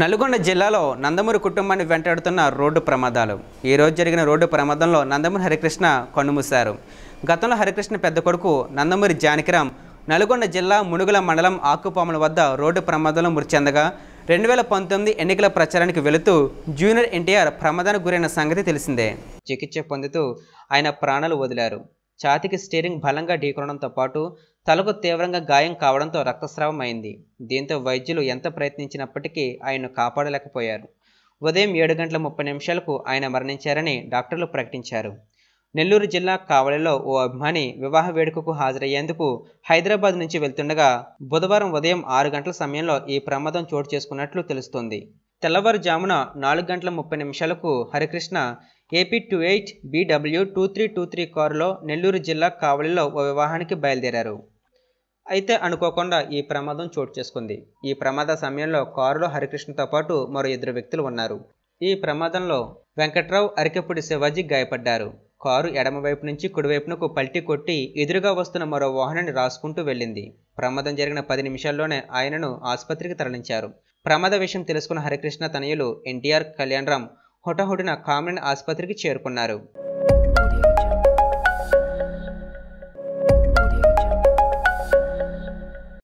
నల్గొండ జిల్లాలో నందమూరి కుటుంబాన్ని వెంటాడుతున్న రోడ్డు ప్రమాదాలు. ఈ రోజు జరిగిన రోడ్డు ప్రమాదంలో నందమూరి హరికృష్ణ కన్నుమూశారు. గతంలో హరికృష్ణ పెద్ద కొడుకు నందమూరి జానకిరాం నల్గొండ జిల్లా మునుగుల మండలం ఆకుపాముల వద్ద రోడ్డు ప్రమాదంలో మృతి చెందగా రెండు వేల పంతొమ్మిది ఎన్నికల ప్రచారానికి వెళుతూ జూనియర్ ఎన్టీఆర్ ప్రమాదానికి గురైన సంగతి తెలిసిందే. చికిత్స పొందుతూ ఆయన ప్రాణాలు వదిలారు. ఛాతికి స్టీరింగ్ బలంగా ఢీకొనడంతో పాటు తలకు తీవ్రంగా గాయం కావడంతో రక్తస్రావం అయింది. దీంతో వైద్యులు ఎంత ప్రయత్నించినప్పటికీ ఆయన్ను కాపాడలేకపోయారు. ఉదయం ఏడు గంటల ముప్పై నిమిషాలకు ఆయన మరణించారని డాక్టర్లు ప్రకటించారు. నెల్లూరు జిల్లా కావలిలో ఓ అభిమాని వివాహ వేడుకకు హాజరయ్యేందుకు హైదరాబాద్ నుంచి వెళ్తుండగా బుధవారం ఉదయం ఆరు గంటల సమయంలో ఈ ప్రమాదం చోటు చేసుకున్నట్లు తెలుస్తోంది. తెల్లవారుజామున నాలుగు గంటల ముప్పై నిమిషాలకు Harikrishna AP two eight BW two three two three కారులో నెల్లూరు జిల్లా కావలిలో ఓ వివాహానికి బయలుదేరారు. అయితే అనుకోకుండా ఈ ప్రమాదం చోటు చేసుకుంది. ఈ ప్రమాద సమయంలో కారులో హరికృష్ణతో పాటు మరో ఇద్దరు వ్యక్తులు ఉన్నారు. ఈ ప్రమాదంలో వెంకట్రావు అరికెప్పుడు శివాజీ గాయపడ్డారు. కారు ఎడమవైపు నుంచి కుడివైపునకు పల్టీ కొట్టి ఎదురుగా వస్తున్న మరో వాహనాన్ని రాసుకుంటూ వెళ్ళింది. ప్రమాదం జరిగిన పది నిమిషాల్లోనే ఆయనను ఆసుపత్రికి తరలించారు. ప్రమాద విషయం తెలుసుకున్న హరికృష్ణ తనయులు ఎన్టీఆర్ కళ్యాణరామ్ హుటాహుటిన కామినేని ఆసుపత్రికి చేరుకున్నారు.